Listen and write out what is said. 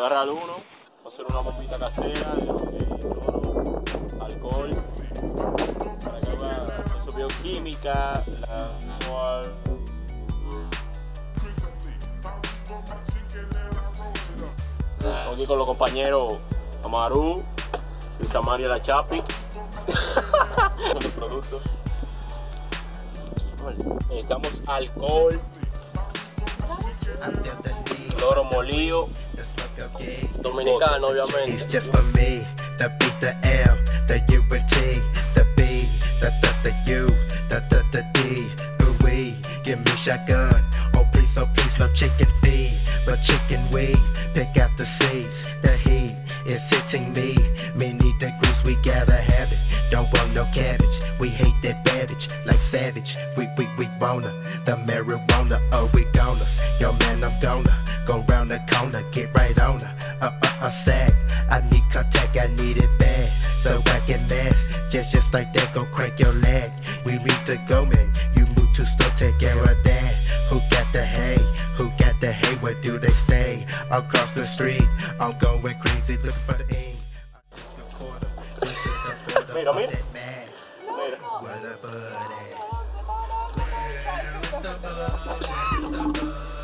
Agarrar uno, hacer una bombita casera, de lo que cloro, alcohol, para que haga eso bioquímica, la Estamos aquí con los compañeros Amaru, Luis Amario La Chapi, con los productos. Necesitamos alcohol, cloro molido, dominicano It's just for me. The B, the L, the U and T, the B, the the the U, the the the D. Ooh wee, give me shotgun. Oh please, oh please, no chicken feed, but chicken weed. Pick out the seeds. The heat is hitting me. Me need the grease, we gotta have it. Don't want no cabbage. We hate that babbage, like savage. We we we wanna the marijuana. Oh we right on her. Uh uh uh sack. I need contact, I need it bad. So I can mask. Just just like that, go crank your leg. We need to go, man. You move too slow, take care of that. Who got the hay? Who got the hay? Where do they stay? Across the street, I'm going crazy looking for the ink. Mira, mira. Man, Mira.